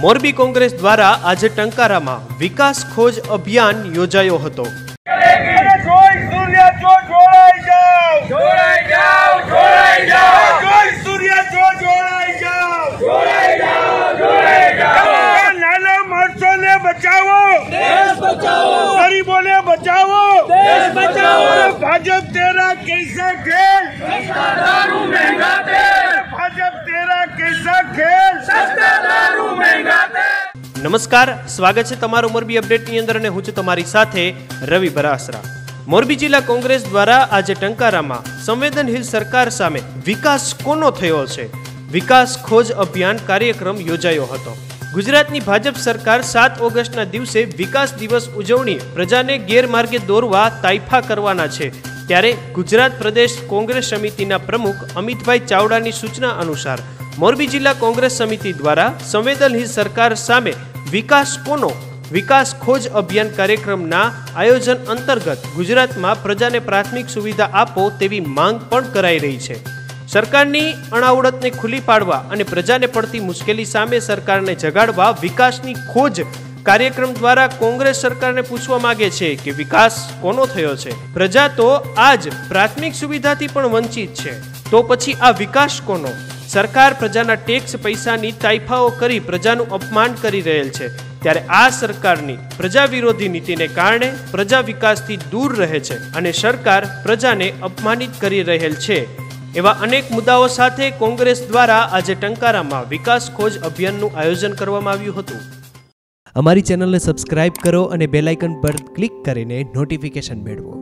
મોરબી કોંગ્રેસ દ્વારા આજે ટંકારામાં વિકાસ ખોજ અભિયાન યોજાયો હતો ગરીબોને બચાવો ભાજપ તેરા કૈસા ખેલ ભાજપ તેરા કૈસા ખેલ નમસ્કાર, સ્વાગત છે તમારું મોરબી અપડેટની અંદર અને હું છું તમારી સાથે રવિ ભરાસરા મોરબી જિલ્લા કોંગ્રેસ દ્વારા આજે ટંકારામાં સંવેદનશીલ સરકાર સામે વિકાસ કોનો થયો છે? વિકાસ ખોજ અભિયાન કાર્યક્રમ યોજાયો હતો. ગુજરાતની ભાજપ સરકાર સાત ઓગસ્ટના દિવસે વિકાસ દિવસ ઉજવણી પ્રજાને ગેરમાર્ગે દોરવા તાઇફા કરવાના છે. ત્યારે ગુજરાત પ્રદેશ કોંગ્રેસ સમિતિના પ્રમુખ અમિતભાઈ ચાવડાની સૂચના અનુસાર મોરબી જિલ્લા કોંગ્રેસ સમિતિ દ્વારા સંવેદનહીન સરકાર સામે વિકાસ કોનો? વિકાસ ખોજ અભિયાન કાર્યક્રમના આયોજન અંતર્ગત ગુજરાતમાં પ્રજાને પ્રાથમિક સુવિધા આપો તેવી માંગ પણ કરાઈ રહી છે. સરકારની અણાવડતને ખુલ્લી પાડવા અને પ્રજાને પડતી મુશ્કેલી સામે સરકારને જગાડવા વિકાસની ખોજ કાર્યક્રમ દ્વારા કોંગ્રેસ સરકારને પૂછવા માંગે છે કે વિકાસ કોનો થયો છે? પ્રજા તો આજ પ્રાથમિક સુવિધાથી પણ વંચિત છે. તો પછી આ વિકાસ કોનો? સરકાર પ્રજાના ટેક્સ પૈસાની તાઇફાઓ કરી પ્રજાનું અપમાન કરી રહેલ છે. ત્યારે આ સરકારની પ્રજા વિરોધી નીતિને કારણે પ્રજા વિકાસથી દૂર રહે છે અને સરકાર પ્રજાને અપમાનિત કરી રહેલ છે. એવા અનેક મુદ્દાઓ સાથે કોંગ્રેસ દ્વારા આજે ટંકારામાં વિકાસ ખોજ અભિયાનનું આયોજન કરવામાં આવ્યું હતું. અમારી ચેનલને સબસ્ક્રાઇબ કરો અને બેલાઇકન પર ક્લિક કરીને નોટિફિકેશન મેળવો.